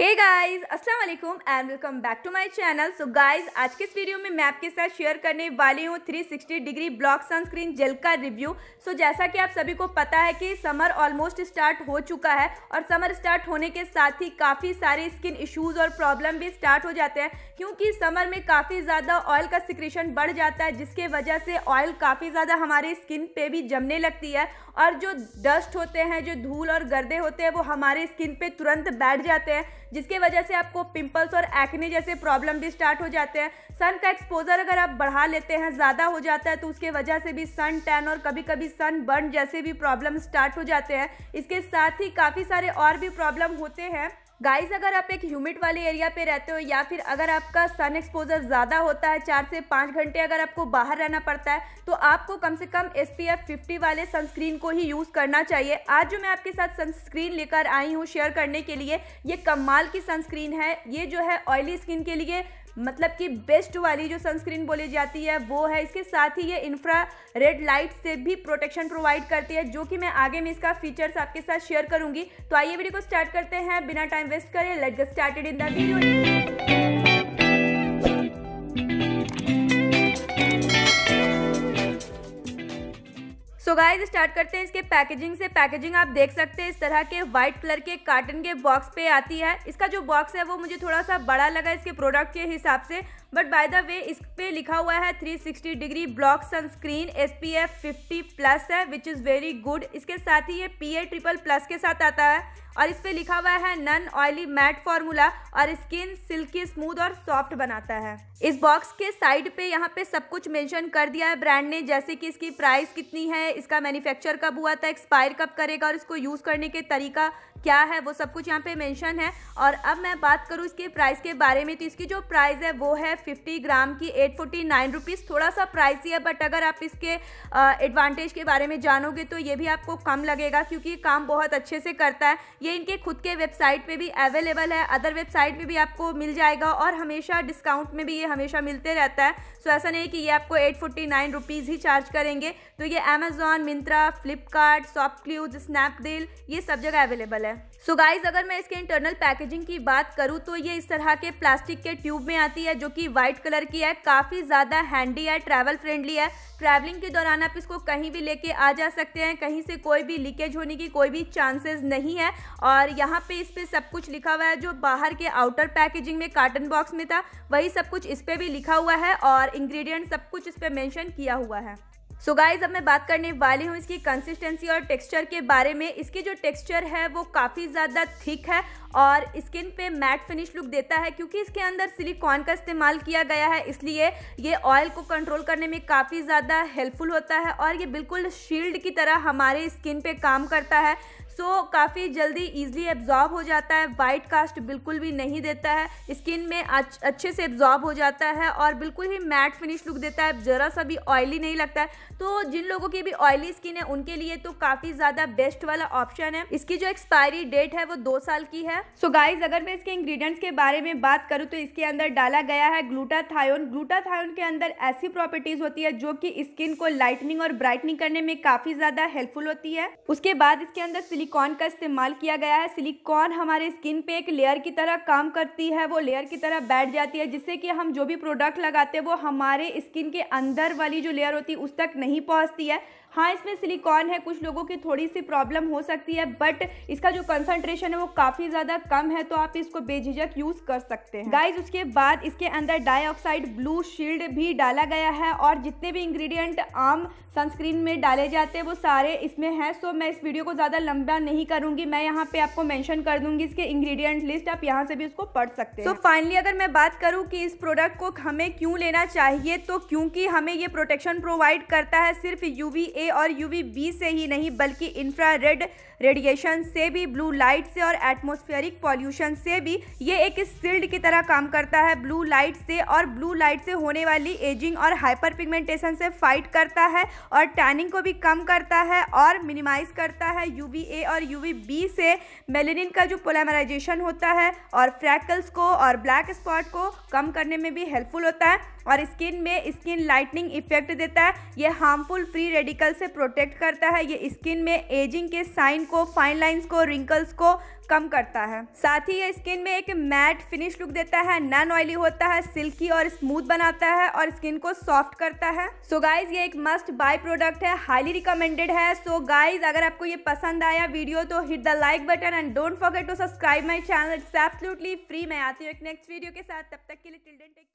हे guys अस्सलाम वालेकुम and welcome back to my channel so guys आज के इस वीडियो में मैं आपके साथ शेयर करने वाली हूँ 360 डिग्री ब्लॉक सनस्क्रीन जेल का रिव्यू सो so, जैसा कि आप सभी को पता है कि समर ऑलमोस्ट स्टार्ट हो चुका है और समर स्टार्ट होने के साथ ही काफ़ी सारे स्किन इश्यूज़ और प्रॉब्लम भी स्टार्ट हो जाते हैं क्योंकि समर में काफ़ी ज़्यादा ऑयल का सिक्रेशन बढ़ जाता है जिसके वजह से ऑयल काफ़ी ज़्यादा हमारे स्किन पर भी जमने लगती है और जो डस्ट होते हैं जो धूल और गर्दे होते हैं वो हमारे स्किन पर तुरंत बैठ जाते हैं। जिसके वजह से आपको पिंपल्स और एक्ने जैसे प्रॉब्लम भी स्टार्ट हो जाते हैं। सन का एक्सपोजर अगर आप बढ़ा लेते हैं, ज़्यादा हो जाता है तो उसके वजह से भी सन टैन और कभी कभी सन बर्न जैसे भी प्रॉब्लम स्टार्ट हो जाते हैं। इसके साथ ही काफ़ी सारे और भी प्रॉब्लम होते हैं। गाइस अगर आप एक ह्यूमिड वाले एरिया पे रहते हो या फिर अगर आपका सन एक्सपोजर ज़्यादा होता है, चार से पाँच घंटे अगर आपको बाहर रहना पड़ता है तो आपको कम से कम एस पी एफ़ फिफ्टी वाले सनस्क्रीन को ही यूज़ करना चाहिए। आज जो मैं आपके साथ सनस्क्रीन लेकर आई हूँ शेयर करने के लिए, ये कमाल की सनस्क्रीन है। ये जो है ऑयली स्किन के लिए मतलब कि बेस्ट वाली जो सनस्क्रीन बोली जाती है, वो है इसके साथ ही ये इंफ्रा रेड लाइट से भी प्रोटेक्शन प्रोवाइड करती है, जो कि मैं आगे में इसका फीचर्स आपके साथ शेयर करूँगी। तो आइए वीडियो को स्टार्ट करते हैं। बिना टाइम वेस्ट करें let get started in the video guys start करते हैं इसके पैकेजिंग से. पैकेजिंग आप देख सकते हैं इस तरह के व्हाइट कलर के कार्टन के बॉक्स पे आती है. इसका जो बॉक्स है वो मुझे थोड़ा सा बड़ा लगा इसके प्रोडक्ट के हिसाब से. बट बाय द वे इस पे लिखा हुआ है 360 degree block sunscreen S P F fifty plus है विच इज़ वेरी गुड इसके साथ ही ये पी ए ट्रिपल प्लस के साथ आता है. और इस पर लिखा हुआ है, नन ऑयली मैट फॉर्मूला और स्किन सिल्की स्मूथ और सॉफ्ट बनाता है। इस बॉक्स के साइड पे यहाँ पे सब कुछ मेंशन कर दिया है ब्रांड ने, जैसे कि इसकी प्राइस कितनी है, इसका मैन्युफैक्चर कब हुआ था, एक्सपायर कब करेगा और इसको यूज़ करने के तरीका क्या है, वो सब कुछ यहाँ पे मेंशन है। और अब मैं बात करूँ इसके प्राइस के बारे में तो इसकी जो प्राइस है, वो है 50 ग्राम की एट फोर्टी नाइन रुपीज़ थोड़ा सा प्राइस ही है बट अगर आप इसके एडवांटेज के बारे में जानोगे तो ये भी आपको कम लगेगा, क्योंकि काम बहुत अच्छे से करता है। ये इनके खुद के वेबसाइट पर भी अवेलेबल है अदर वेबसाइट पे भी आपको मिल जाएगा, और हमेशा डिस्काउंट में भी ये हमेशा मिलते रहता है। सो ऐसा नहीं कि ये आपको एट फोर्टी नाइन रुपीज़ ही चार्ज करेंगे। तो ये अमेजोन मिंत्रा फ्लिपकार्ट क्ल्यूज स्नैपडील ये सब जगह अवेलेबल है। है। सो so गाइज़ अगर मैं इसके इंटरनल पैकेजिंग की बात करूँ तो ये इस तरह के प्लास्टिक के ट्यूब में आती है, जो कि व्हाइट कलर की है। काफ़ी ज़्यादा हैंडी है ट्रैवल फ्रेंडली है। ट्रैवलिंग के दौरान आप इसको कहीं भी लेके आ जा सकते हैं। कहीं से कोई भी लीकेज होने की कोई भी चांसेस नहीं है। और यहाँ पे इस पर सब कुछ लिखा हुआ है, जो बाहर के आउटर पैकेजिंग में कार्टन बॉक्स में था, वही सब कुछ इस पर भी लिखा हुआ है और इंग्रेडिएंट सब कुछ इस पर मैंशन किया हुआ है। सो गाइज़ अब मैं बात करने वाली हूँ इसकी कंसिस्टेंसी और टेक्सचर के बारे में। इसकी जो टेक्सचर है, वो काफ़ी ज़्यादा थिक है और स्किन पे मैट फिनिश लुक देता है क्योंकि इसके अंदर सिलिकॉन का इस्तेमाल किया गया है इसलिए ये ऑयल को कंट्रोल करने में काफ़ी ज़्यादा हेल्पफुल होता है और ये बिल्कुल शील्ड की तरह हमारे स्किन पे काम करता है। सो so, काफ़ी जल्दी ईजिली एब्जॉर्ब हो जाता है वाइट कास्ट बिल्कुल भी नहीं देता है स्किन में अच्छे से एब्जॉर्ब हो जाता है और बिल्कुल ही मैट फिनिश लुक देता है ज़रा सा भी ऑयली नहीं लगता है। तो जिन लोगों की भी ऑयली स्किन है उनके लिए तो काफ़ी ज़्यादा बेस्ट वाला ऑप्शन है। इसकी जो एक्सपायरी डेट है वो दो साल की है। सो so गाइज़ अगर मैं इसके इंग्रेडिएंट्स के बारे में बात करूँ तो इसके अंदर डाला गया है ग्लूटाथायोन ग्लूटाथायोन के अंदर ऐसी प्रॉपर्टीज़ होती है जो कि स्किन को लाइटनिंग और ब्राइटनिंग करने में काफ़ी ज़्यादा हेल्पफुल होती है। उसके बाद इसके अंदर सिलिकॉन का इस्तेमाल किया गया है। सिलिकॉन हमारे स्किन पे एक लेयर की तरह काम करती है। वो लेयर की तरह बैठ जाती है, जिससे कि हम जो भी प्रोडक्ट लगाते हैं, वो हमारे स्किन के अंदर वाली जो लेयर होती है, उस तक नहीं पहुँचती है। हाँ इसमें सिलिकॉन है, कुछ लोगों की थोड़ी सी प्रॉब्लम हो सकती है बट इसका जो कंसंट्रेशन है, वो काफ़ी ज़्यादा कम है तो आप इसको बेझिझक यूज़ कर सकते हैं। गाइज़ उसके बाद इसके अंदर डाइऑक्साइड ब्लू शील्ड भी डाला गया है और जितने भी इंग्रेडिएंट आम सनस्क्रीन में डाले जाते हैं वो सारे इसमें हैं। सो मैं इस वीडियो को ज़्यादा लंबा नहीं करूँगी। मैं यहाँ पे आपको मेंशन कर दूँगी इसके इंग्रेडिएंट लिस्ट आप यहाँ से भी उसको पढ़ सकते हैं। सो फाइनली अगर मैं बात करूँ कि इस प्रोडक्ट को हमें क्यों लेना चाहिए तो क्योंकि हमें ये प्रोटेक्शन प्रोवाइड करता है सिर्फ़ यू और यू से ही नहीं बल्कि इंफ्रारेड रेडिएशन से भी ब्लू लाइट से और एटमोस्फेरिक पॉल्यूशन से भी ये एक सील्ड की तरह काम करता है। ब्लू लाइट से और ब्लू लाइट से होने वाली एजिंग और हाइपर पिगमेंटेशन से फाइट करता है और टैनिंग को भी कम करता है और मिनिमाइज करता है यू ए और यू बी से मेलेनिन का जो पोलामराइजेशन होता है और फ्रैकल्स को और ब्लैक स्पॉट को कम करने में भी हेल्पफुल होता है। और स्किन में स्किन लाइटनिंग इफ़ेक्ट देता है। ये हार्मफुल फ्री रेडिकल से प्रोटेक्ट करता है। ये स्किन में एजिंग के साइन को फाइन लाइन्स को रिंकल्स को कम करता है। साथ ही ये स्किन में एक मैट फिनिश लुक देता है। नॉन ऑयली होता है सिल्की और स्मूथ बनाता है और स्किन को सॉफ्ट करता है। सो so गाइज़ ये एक मस्ट बाय प्रोडक्ट है हाईली रिकमेंडेड है। सो so गाइज़ अगर आपको ये पसंद आया वीडियो तो hit the like button and don't forget to subscribe my channel it's absolutely free मैं आती हूँ एक नेक्स्ट वीडियो के साथ। तब तक के लिए टिल टेक